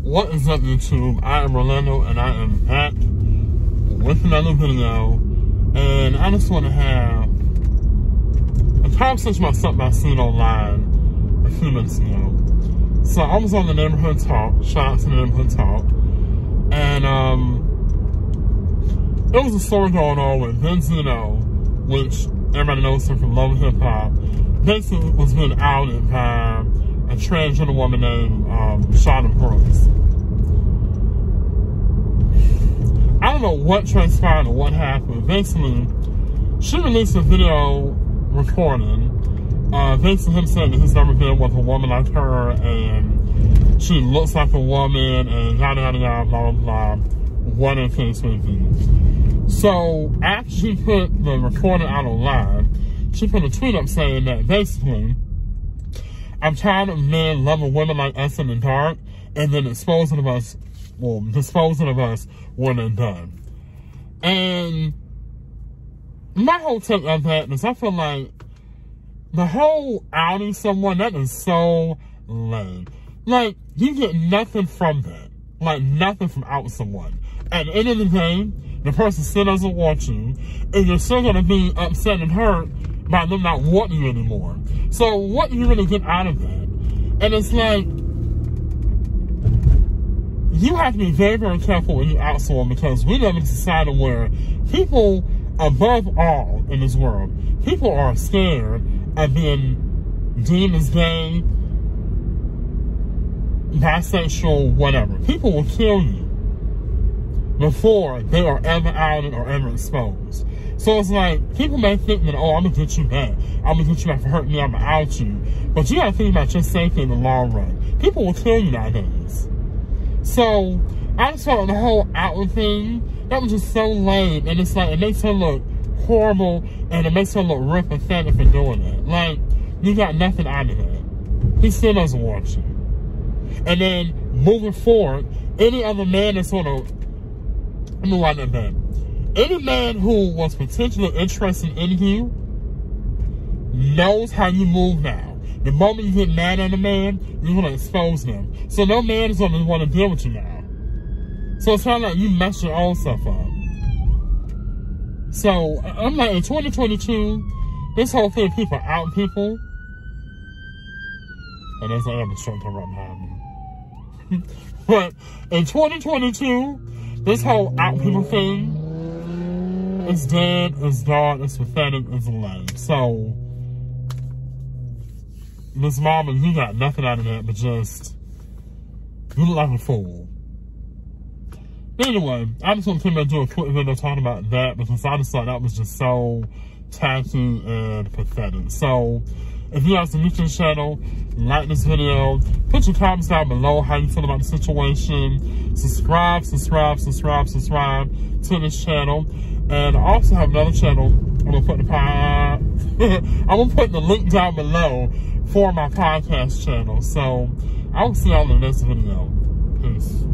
What is up YouTube? I am Orlando and I am back with another video and I just want to have a conversation about something I seen online a few minutes ago. So I was on the neighborhood talk, shout out to the neighborhood talk, and um, it was a story going on with Benzino, which everybody knows him from Love and Hip Hop. Vince was being outed by transgender woman named um, Shauna Brooks. I don't know what transpired or what happened. Eventually, she released a video recording. Uh, Vincent him said that he's never been with a woman like her and she looks like a woman and yada yada yada blah blah blah. What if it's with you? So after she put the recording out online, she put a tweet up saying that basically I'm tired of men loving women like us in the dark and then exposing of us, well, disposing of us when they're done. And my whole take on that is I feel like the whole outing someone, that is so lame. Like, you get nothing from that. Like, nothing from outing someone. At the end of the day, the person still doesn't want you, and you're still gonna be upset and hurt by them not wanting you anymore. So what do you really get out of that? And it's like, you have to be very, very careful when you out someone because we live in a society where people, above all in this world, people are scared of being deemed as gay, bisexual, whatever. People will kill you before they are ever outed or ever exposed. So it's like, people may think that, oh, I'm gonna get you back. I'm gonna get you back for hurting me, I'm gonna out you. But you gotta think about your safety in the long run. People will kill you nowadays. So, I just felt the whole outward thing, that was just so lame. And it's like, it makes her look horrible and it makes her look real pathetic for doing it. Like, you got nothing out of it. He still doesn't want you. And then, moving forward, any other man that's of, let me write that any man who was potentially interested in you knows how you move now. The moment you get mad at a man, you're going to expose them. So no man is going to want to deal with you now. So it's kind of like you mess your own stuff up. So I'm like, in 2022, this whole thing, people out people. And there's an ambulance truck right behind me. but in 2022, this whole out people thing is dead, it's dark, it's pathetic, it's lame. So, Miss Mama, you got nothing out of that but just, you look like a fool. Anyway, I just want to and do a quick video talking about that because I just thought that was just so tacky and pathetic. So, if you guys are new to the channel, like this video, put your comments down below how you feel about the situation. Subscribe, subscribe, subscribe, subscribe to this channel. And I also have another channel. I'm gonna put the pod, I'm gonna put the link down below for my podcast channel. So I'll see y'all in the next video. Peace.